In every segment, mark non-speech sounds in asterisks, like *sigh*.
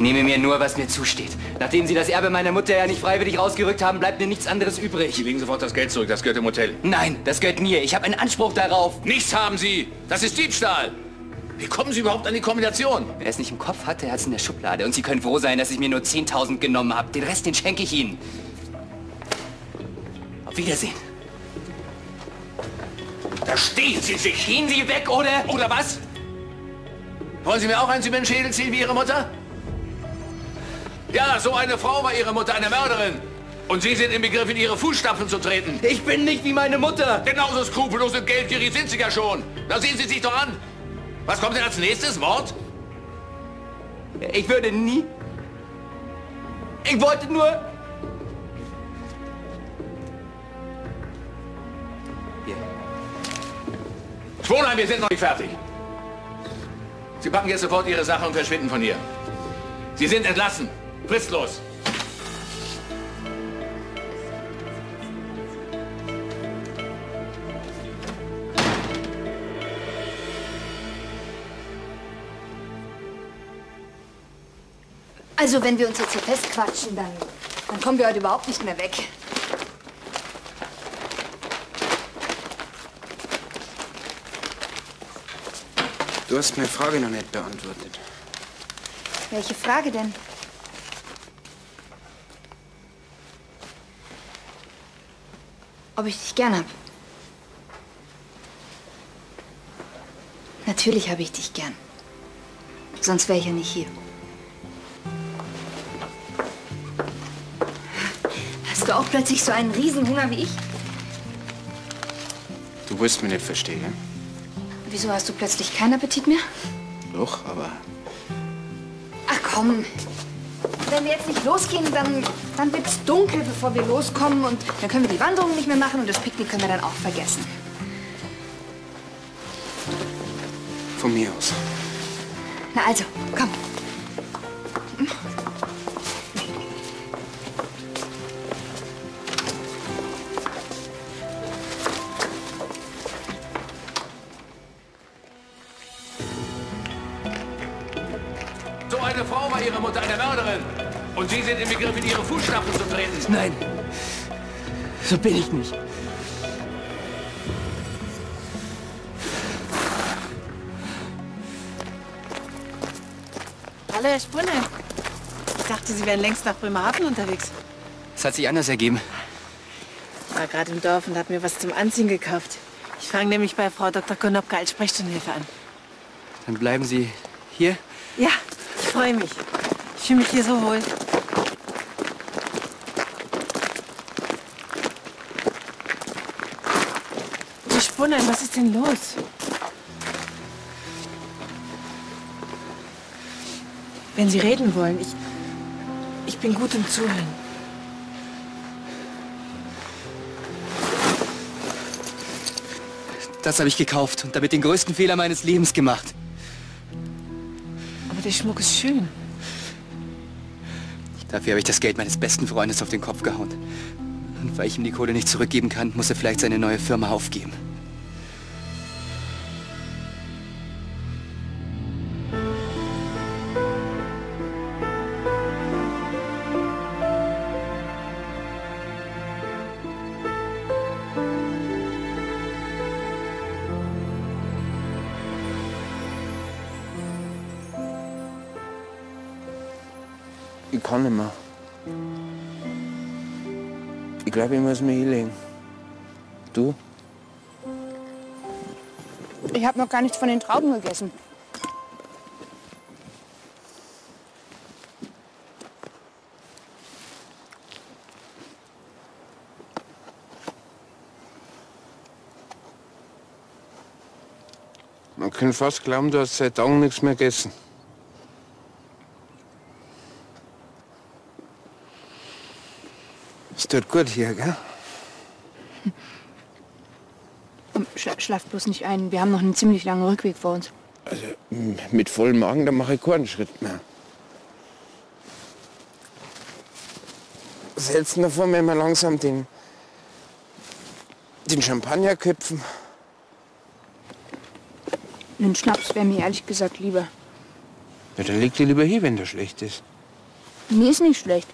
Ich nehme mir nur, was mir zusteht. Nachdem Sie das Erbe meiner Mutter ja nicht freiwillig rausgerückt haben, bleibt mir nichts anderes übrig. Sie legen sofort das Geld zurück, das gehört dem Hotel. Nein, das gehört mir. Ich habe einen Anspruch darauf. Nichts haben Sie! Das ist Diebstahl! Wie kommen Sie überhaupt an die Kombination? Wer es nicht im Kopf hat, der hat es in der Schublade. Und Sie können froh sein, dass ich mir nur 10.000 genommen habe. Den Rest, den schenke ich Ihnen. Auf Wiedersehen. Da stehen Sie sich! Gehen Sie weg, oder? Oder was? Wollen Sie mir auch eins über den Schädel ziehen wie Ihre Mutter? Ja, so eine Frau war Ihre Mutter, eine Mörderin. Und Sie sind im Begriff, in Ihre Fußstapfen zu treten. Ich bin nicht wie meine Mutter. Genauso skrupellos und geldgierig sind Sie ja schon. Da sehen Sie sich doch an. Was kommt denn als nächstes? Mord? Ich würde nie... Ich wollte nur... Hier. Schwonheim, wir sind noch nicht fertig. Sie packen jetzt sofort Ihre Sache und verschwinden von hier. Sie sind entlassen. Fristlos. Also, wenn wir uns jetzt hier festquatschen, dann, dann kommen wir heute überhaupt nicht mehr weg. Du hast meine Frage noch nicht beantwortet. Welche Frage denn? Ob ich dich gern hab? Natürlich habe ich dich gern. Sonst wäre ich ja nicht hier. Hast du auch plötzlich so einen Riesenhunger wie ich? Du willst mich nicht verstehen, gell? Wieso hast du plötzlich keinen Appetit mehr? Doch, aber Ach komm. Wenn wir jetzt nicht losgehen, dann, dann wird es dunkel, bevor wir loskommen. Und dann können wir die Wanderung nicht mehr machen und das Picknick können wir dann auch vergessen. von mir aus. Na also, komm. So eine Frau war Ihre Mutter, eine Mörderin. Und Sie sind im Begriff, in Ihre Fußstapfen zu treten. Nein. So bin ich nicht. Hallo, Herr Spunne. Ich dachte, Sie wären längst nach Bremerhaven unterwegs. Es hat sich anders ergeben. Ich war gerade im Dorf und habe mir was zum Anziehen gekauft. Ich fange nämlich bei Frau Dr. Konopka als Sprechstundenhilfe an. Dann bleiben Sie hier. Ja, freue mich. Ich fühle mich hier so wohl. Herr Spunne, was ist denn los? Wenn Sie reden wollen, ich, ich bin gut im Zuhören. Das habe ich gekauft und damit den größten Fehler meines Lebens gemacht. Aber der Schmuck ist schön. Dafür habe ich das Geld meines besten Freundes auf den Kopf gehauen. Und weil ich ihm die Kohle nicht zurückgeben kann, muss er vielleicht seine neue Firma aufgeben. Ich kann nicht mehr. Ich glaube, ich muss mich hinlegen. Du? Ich habe noch gar nichts von den Trauben gegessen. Man kann fast glauben, du hast seit Tagen nichts mehr gegessen. Es tut gut hier, gell? Schla schlaf bloß nicht ein. Wir haben noch einen ziemlich langen Rückweg vor uns. Also mit vollem Magen, da mache ich keinen Schritt mehr. Du davon, wenn wir langsam den, den Champagner köpfen? Einen Schnaps wäre mir ehrlich gesagt lieber. Ja, dann leg dir lieber hier, wenn der schlecht ist. Mir ist nicht schlecht.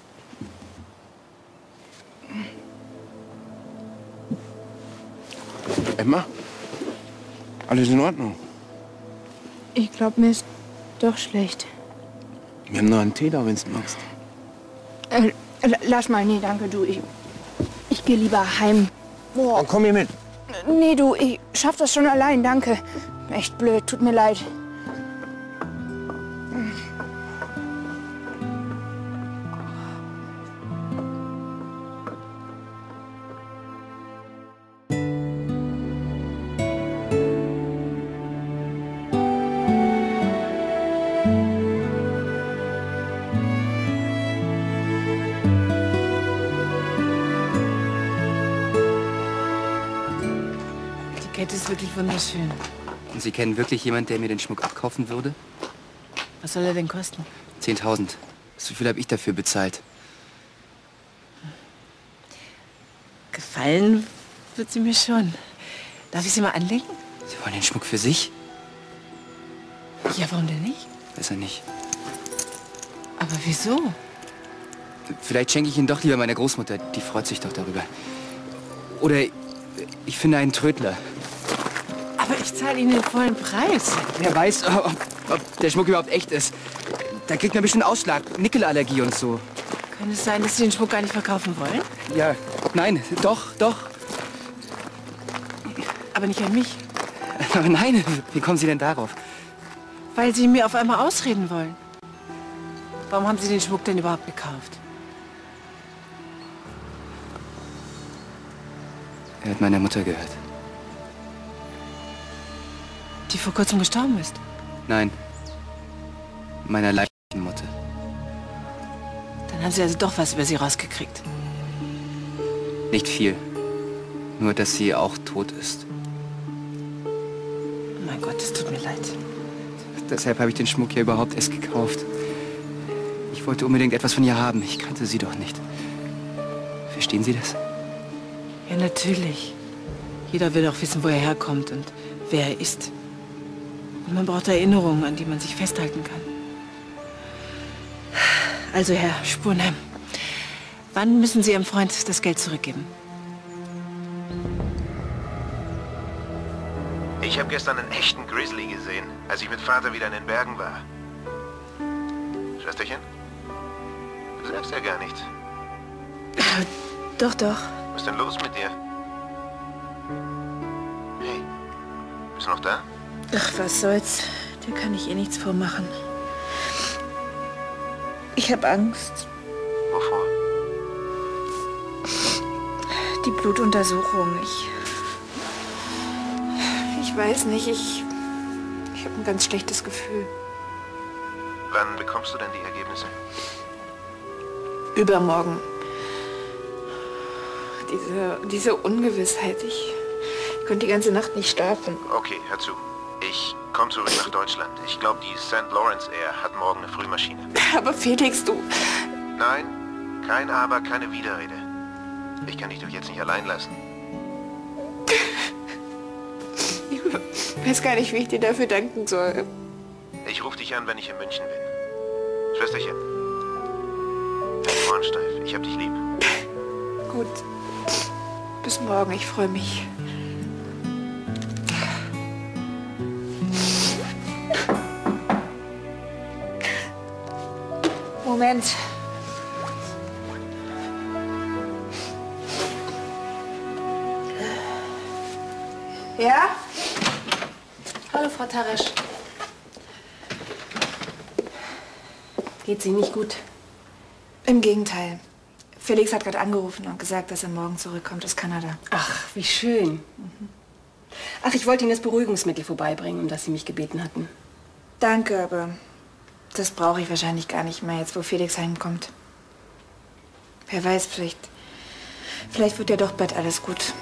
Emma? Alles in Ordnung? Ich glaube, mir ist doch schlecht. Wir haben noch einen Tee da, wenn du magst. Äh, lass mal, nee, danke, du. Ich, ich gehe lieber heim. Boah. Dann komm hier mit. Nee, du, ich schaff das schon allein, danke. Echt blöd, tut mir leid. Ist wirklich wunderschön. Und Sie kennen wirklich jemanden, der mir den Schmuck abkaufen würde? Was soll er denn kosten? 10.000. So viel habe ich dafür bezahlt. Gefallen wird sie mir schon. Darf ich sie mal anlegen? Sie wollen den Schmuck für sich? Ja, warum denn nicht? Besser nicht. Aber wieso? Vielleicht schenke ich ihn doch lieber meiner Großmutter. Die freut sich doch darüber. Oder ich finde einen Trödler. Aber ich zahle Ihnen den vollen Preis. Wer weiß, ob, ob der Schmuck überhaupt echt ist. Da kriegt man bestimmt Ausschlag, Nickelallergie und so. Kann es sein, dass Sie den Schmuck gar nicht verkaufen wollen? Ja, nein, doch, doch. Aber nicht an mich. Aber nein, wie kommen Sie denn darauf? Weil Sie mir auf einmal ausreden wollen. Warum haben Sie den Schmuck denn überhaupt gekauft? Er hat meiner Mutter gehört. Die vor kurzem gestorben ist. Nein, meiner leiblichen Mutter. Dann haben Sie also doch was über sie rausgekriegt. Nicht viel. Nur, dass sie auch tot ist. Oh mein Gott, es tut mir leid. Deshalb habe ich den Schmuck ja überhaupt erst gekauft. Ich wollte unbedingt etwas von ihr haben. Ich kannte sie doch nicht. Verstehen Sie das? Ja, natürlich. Jeder will doch wissen, wo er herkommt und wer er ist. Und man braucht Erinnerungen, an die man sich festhalten kann. Also, Herr Spurenheim, wann müssen Sie Ihrem Freund das Geld zurückgeben? Ich habe gestern einen echten Grizzly gesehen, als ich mit Vater wieder in den Bergen war. Schwesterchen? Du sagst ja gar nichts. Doch, doch. Was ist denn los mit dir? Hey, bist du noch da? Ach, was soll's. Dir kann ich eh nichts vormachen. Ich habe Angst. Wovor? Die Blutuntersuchung, ich. Ich weiß nicht, ich. Ich habe ein ganz schlechtes Gefühl. Wann bekommst du denn die Ergebnisse? Übermorgen. Diese, diese Ungewissheit, ich konnte die ganze Nacht nicht schlafen. Okay, hör zu. Ich komme zurück nach Deutschland. Ich glaube, die St. Lawrence Air hat morgen eine Frühmaschine. *laughs* Aber Felix, du. Nein, kein Aber, keine Widerrede. Ich kann dich doch jetzt nicht allein lassen. Ich weiß gar nicht, wie ich dir dafür danken soll. Ich rufe dich an, wenn ich in München bin. Schwesterchen. Halt Ohren steif. Ich hab dich lieb. Gut. Bis morgen, ich freue mich. Moment. Ja? Hallo, Frau Taresch. Geht Sie nicht gut? Im Gegenteil. Felix hat gerade angerufen und gesagt, dass er morgen zurückkommt aus Kanada. Ach, wie schön. Ach, ich wollte Ihnen das Beruhigungsmittel vorbeibringen, um das Sie mich gebeten hatten. Danke, aber das brauche ich wahrscheinlich gar nicht mehr, jetzt wo Felix heimkommt. Wer weiß, vielleicht, vielleicht wird ja doch bald alles gut.